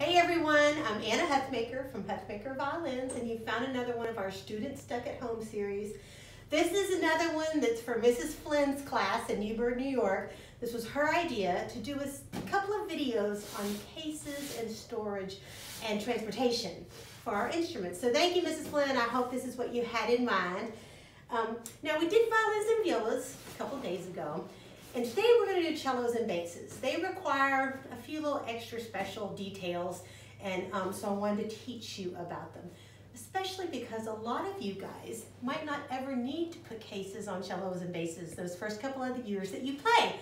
Hey everyone, I'm Anna Huthmaker from Huthmaker Violins and you found another one of our Students Stuck at Home series. This is another one that's for Mrs. Flynn's class in Newburgh, New York. This was her idea to do a couple of videos on cases and storage and transportation for our instruments. So thank you Mrs. Flynn, I hope this is what you had in mind. Um, now we did violins and violas a couple days ago and today we're going to do cellos and basses. They require a few little extra special details and um, so I wanted to teach you about them. Especially because a lot of you guys might not ever need to put cases on cellos and basses those first couple of years that you play.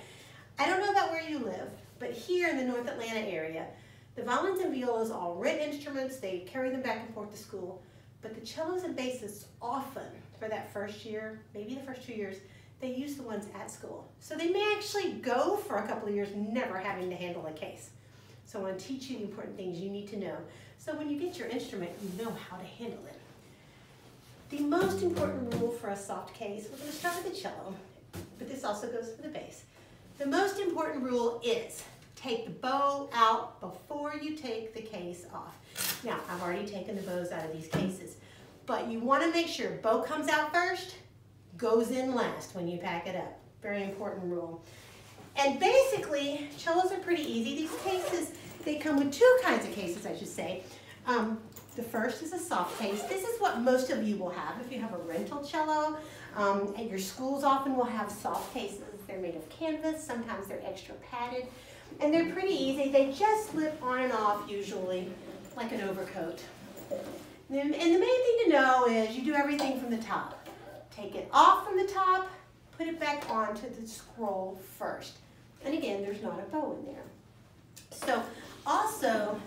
I don't know about where you live, but here in the North Atlanta area, the violins and violas are rent instruments, they carry them back and forth to school, but the cellos and basses often, for that first year, maybe the first two years, they use the ones at school. So they may actually go for a couple of years never having to handle a case. So I want to teach you the important things you need to know. So when you get your instrument, you know how to handle it. The most important rule for a soft case, we're going to start with the cello, but this also goes for the bass. The most important rule is take the bow out before you take the case off. Now, I've already taken the bows out of these cases, but you want to make sure bow comes out first goes in last when you pack it up. Very important rule. And basically, cellos are pretty easy. These cases, they come with two kinds of cases, I should say. Um, the first is a soft case. This is what most of you will have if you have a rental cello. Um, and your schools often will have soft cases. They're made of canvas. Sometimes they're extra padded. And they're pretty easy. They just slip on and off usually like an overcoat. And the main thing to know is you do everything from the top. Take it off from the top, put it back onto the scroll first. And again, there's not a bow in there. So also,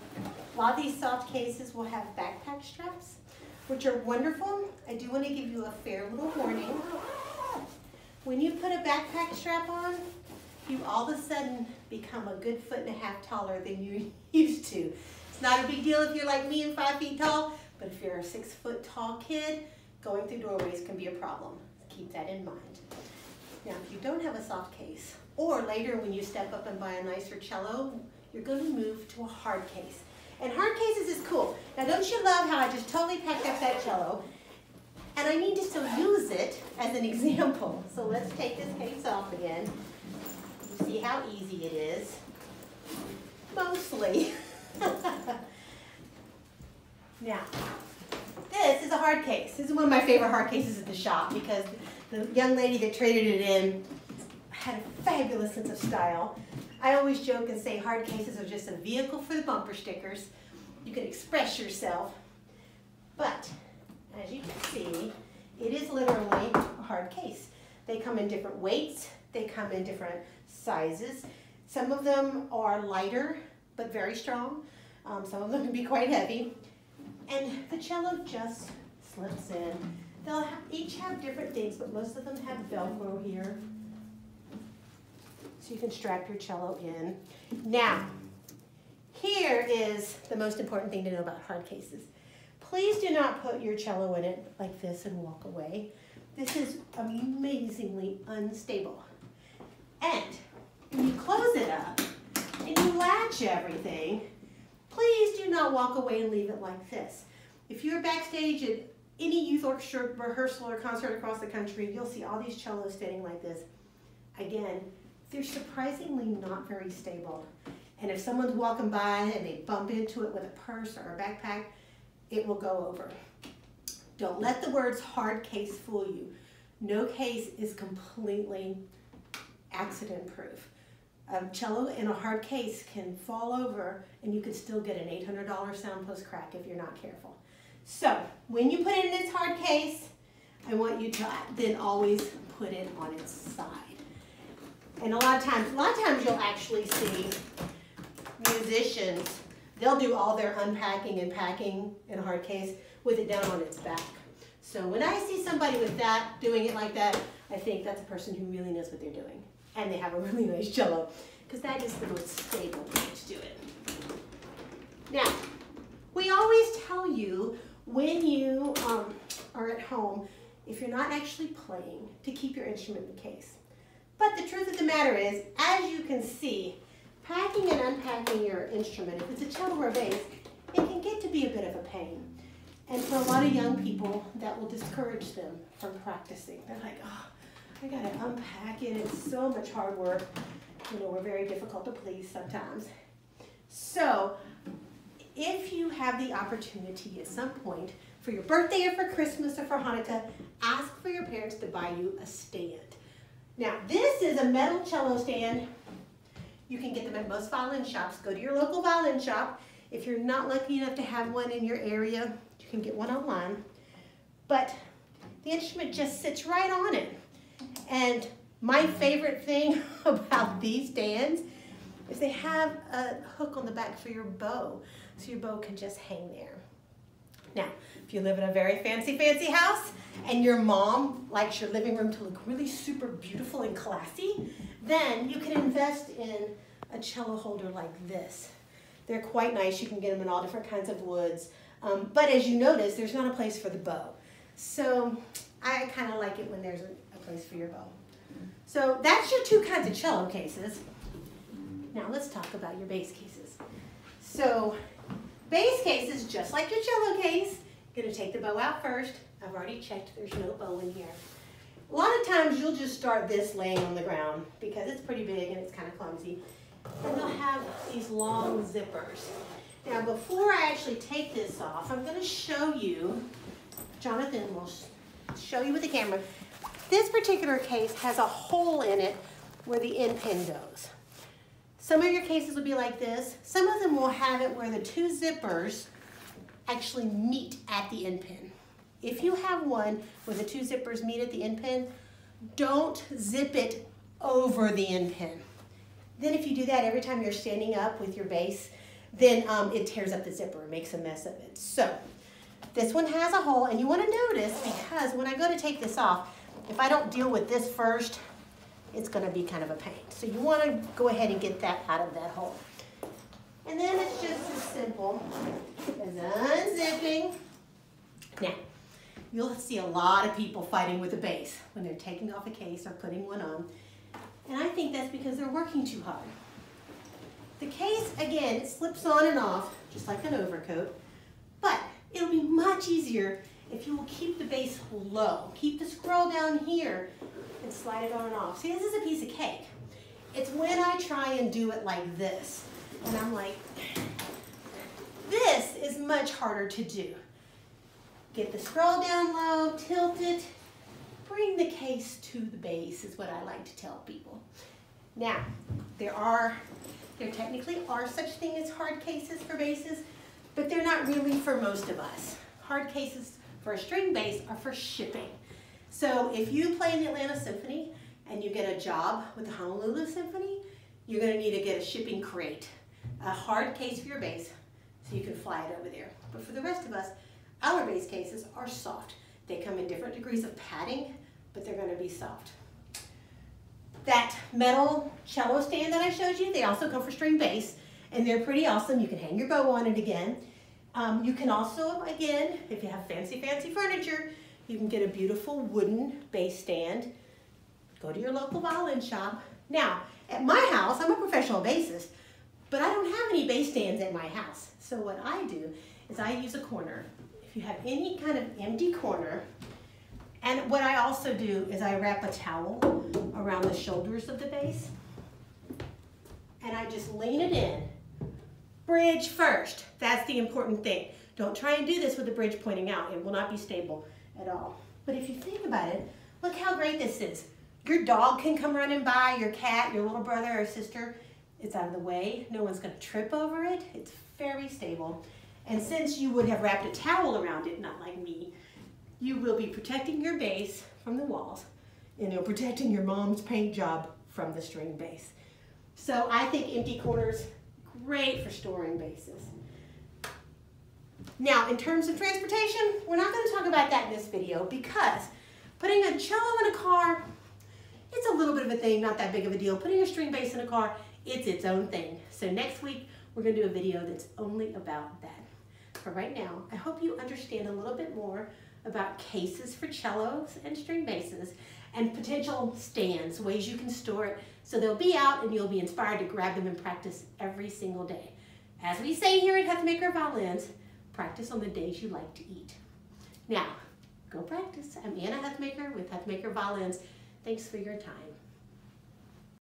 a lot of these soft cases will have backpack straps, which are wonderful. I do want to give you a fair little warning. When you put a backpack strap on, you all of a sudden become a good foot and a half taller than you used to. It's not a big deal if you're like me and five feet tall, but if you're a six foot tall kid, Going through doorways can be a problem. Keep that in mind. Now, if you don't have a soft case, or later when you step up and buy a nicer cello, you're going to move to a hard case. And hard cases is cool. Now, don't you love how I just totally packed up that cello? And I need to still use it as an example. So let's take this case off again. You see how easy it is? Mostly. now, this is a hard case. This is one of my favorite hard cases at the shop because the young lady that traded it in had a fabulous sense of style. I always joke and say hard cases are just a vehicle for the bumper stickers. You can express yourself. But, as you can see, it is literally a hard case. They come in different weights. They come in different sizes. Some of them are lighter, but very strong. Um, some of them can be quite heavy. And the cello just slips in. They'll each have different things, but most of them have Velcro here. So you can strap your cello in. Now, here is the most important thing to know about hard cases. Please do not put your cello in it like this and walk away. This is amazingly unstable. And when you close it up and you latch everything, please do not walk away and leave it like this. If you're backstage at any youth orchestra rehearsal or concert across the country, you'll see all these cellos standing like this. Again, they're surprisingly not very stable. And if someone's walking by and they bump into it with a purse or a backpack, it will go over. Don't let the words hard case fool you. No case is completely accident proof a cello in a hard case can fall over and you could still get an $800 sound Soundpost crack if you're not careful. So when you put it in its hard case, I want you to then always put it on its side. And a lot of times, a lot of times you'll actually see musicians, they'll do all their unpacking and packing in a hard case with it down on its back. So when I see somebody with that, doing it like that, I think that's a person who really knows what they're doing and they have a really nice cello because that is the most stable way to do it. Now, we always tell you when you um, are at home, if you're not actually playing, to keep your instrument in the case. But the truth of the matter is, as you can see, packing and unpacking your instrument, if it's a cello or a bass, it can get to be a bit of a pain. And for a lot of young people, that will discourage them from practicing. They're like, oh, I gotta unpack it. It's so much hard work. You know, we're very difficult to please sometimes. So, if you have the opportunity at some point for your birthday or for Christmas or for Hanukkah, ask for your parents to buy you a stand. Now, this is a metal cello stand. You can get them at most violin shops. Go to your local violin shop. If you're not lucky enough to have one in your area, you can get one online. But the instrument just sits right on it. And my favorite thing about these stands is they have a hook on the back for your bow, so your bow can just hang there. Now, if you live in a very fancy, fancy house and your mom likes your living room to look really super beautiful and classy, then you can invest in a cello holder like this. They're quite nice. You can get them in all different kinds of woods. Um, but as you notice, there's not a place for the bow. So I kind of like it when there's a, a place for your bow. So that's your two kinds of cello cases. Now let's talk about your bass cases. So bass cases, just like your cello case, gonna take the bow out first. I've already checked, there's no bow in here. A lot of times you'll just start this laying on the ground because it's pretty big and it's kind of clumsy. And they'll have these long zippers. Now before I actually take this off, I'm gonna show you, Jonathan will show you with the camera, this particular case has a hole in it where the end pin goes. Some of your cases will be like this. Some of them will have it where the two zippers actually meet at the end pin. If you have one where the two zippers meet at the end pin, don't zip it over the end pin. Then if you do that every time you're standing up with your bass, then um, it tears up the zipper and makes a mess of it. So this one has a hole and you want to notice because when I go to take this off, if I don't deal with this first, it's going to be kind of a pain. So you want to go ahead and get that out of that hole. And then it's just as simple as unzipping. Now, you'll see a lot of people fighting with a bass when they're taking off a case or putting one on. And I think that's because they're working too hard. The case, again, slips on and off, just like an overcoat, but it'll be much easier if you will keep the bass low. Keep the scroll down here and slide it on and off. See, this is a piece of cake. It's when I try and do it like this, and I'm like, this is much harder to do. Get the scroll down low, tilt it, bring the case to the bass is what I like to tell people. Now, there are, there technically are such things as hard cases for basses, but they're not really for most of us. Hard cases for a string bass are for shipping. So if you play in the Atlanta Symphony and you get a job with the Honolulu Symphony, you're gonna need to get a shipping crate, a hard case for your bass so you can fly it over there. But for the rest of us, our bass cases are soft. They come in different degrees of padding, but they're gonna be soft. That metal cello stand that I showed you, they also come for string bass, and they're pretty awesome. You can hang your bow on it again. Um, you can also, again, if you have fancy, fancy furniture, you can get a beautiful wooden bass stand. Go to your local violin shop. Now, at my house, I'm a professional bassist, but I don't have any bass stands at my house. So what I do is I use a corner. If you have any kind of empty corner, and what I also do is I wrap a towel around the shoulders of the bass, and I just lean it in. Bridge first, that's the important thing. Don't try and do this with the bridge pointing out. It will not be stable at all. But if you think about it, look how great this is. Your dog can come running by, your cat, your little brother or sister, it's out of the way. No one's gonna trip over it. It's very stable. And since you would have wrapped a towel around it, not like me, you will be protecting your bass from the walls and you're protecting your mom's paint job from the string bass. So I think empty corners, great for storing basses. Now, in terms of transportation, we're not going to talk about that in this video because putting a cello in a car, it's a little bit of a thing, not that big of a deal. Putting a string bass in a car, it's its own thing. So next week, we're going to do a video that's only about that. For right now, I hope you understand a little bit more about cases for cellos and string basses and potential stands, ways you can store it. So they'll be out and you'll be inspired to grab them and practice every single day. As we say here at Huthmaker Violins, practice on the days you like to eat. Now, go practice. I'm Anna Huthmaker with Huthmaker Violins. Thanks for your time.